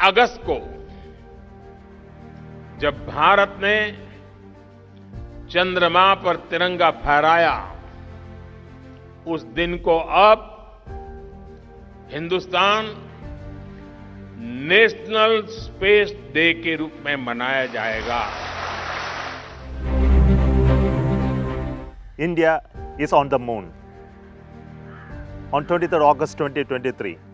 अगस्त को जब भारत ने चंद्रमा पर तिरंगा फहराया उस दिन को अब हिंदुस्तान नेशनल स्पेस डे के रूप में मनाया जाएगा India is on the moon. On 23rd August 2023,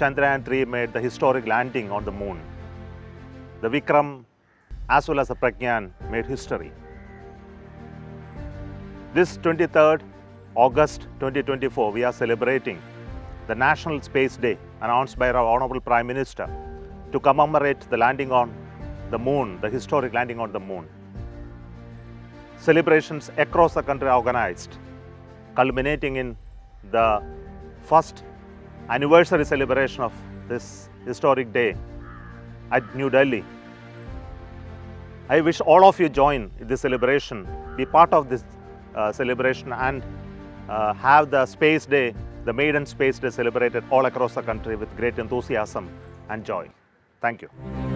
Chandrayaan 3 made the historic landing on the moon. The Vikram as well as the Pragyan made history. This 23rd August 2024, we are celebrating the National Space Day announced by our Honorable Prime Minister to commemorate the landing on the moon, the historic landing on the moon celebrations across the country are organized, culminating in the first anniversary celebration of this historic day at New Delhi. I wish all of you join this celebration, be part of this uh, celebration and uh, have the Space Day, the Maiden Space Day celebrated all across the country with great enthusiasm and joy. Thank you.